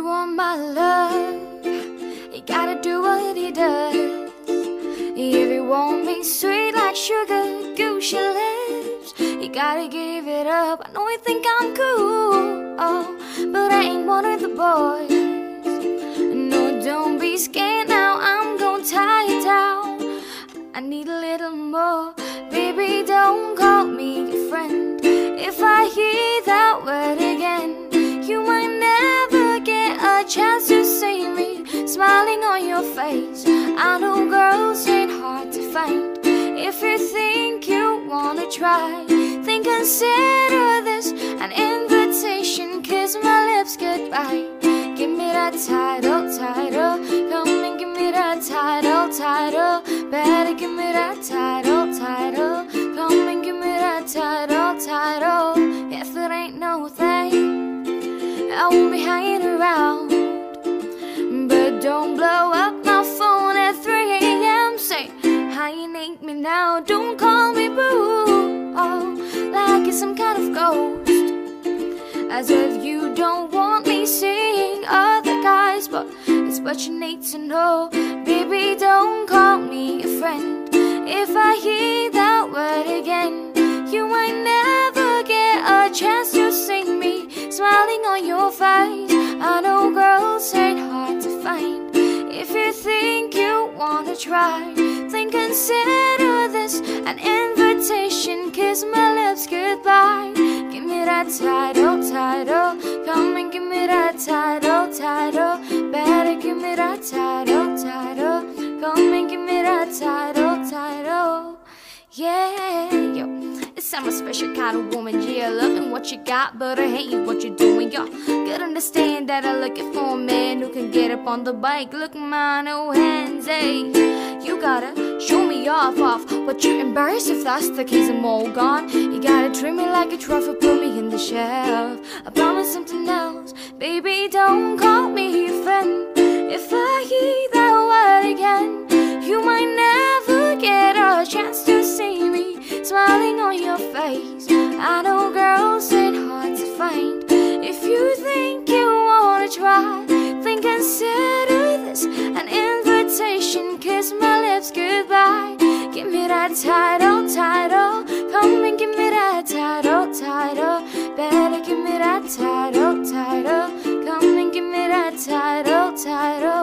you want my love, you gotta do what he does. If you want me sweet like sugar, goose your lips, you gotta give it up. I know you think I'm cool, oh, but I ain't one of the boys. No, don't be scared chance to see me smiling on your face. I know girls ain't hard to find. If you think you wanna try, then consider this an invitation. Kiss my lips goodbye. Give me that title, title. Come and give me that title, title. Better give me that title, title. Come and give me that title, title. If it ain't no thing. I won't be hanging around. Don't call me boo. Oh, like it's some kind of ghost. As if you don't want me seeing other guys, but it's what you need to know. Baby, don't call me a friend. If I hear that word again, you might never get a chance to see me smiling on your face. I know girls ain't hard to find. If you think you wanna try, then consider an invitation. Kiss my lips goodbye. Give me that title, title. Come and give me that title, title. Better give me that title, title. Come and give me that title, title. Yeah, yo. I'm a special kind of woman, yeah. Loving what you got, but I hate what you're doing, yeah. Gotta understand that I'm looking for a man who can get up on the bike. Look, my no hands, hey. You gotta show me off, off. But you're embarrassed if that's the case, I'm all gone. You gotta treat me like a trophy, put me in the shelf. I promise something else, baby. Don't call me your friend. If I hear that word again, you might never get a chance to see me smiling on your face. I know Give me that title, title. Come and give me that title, title. Better give me that title, title. Come and give me that title, title.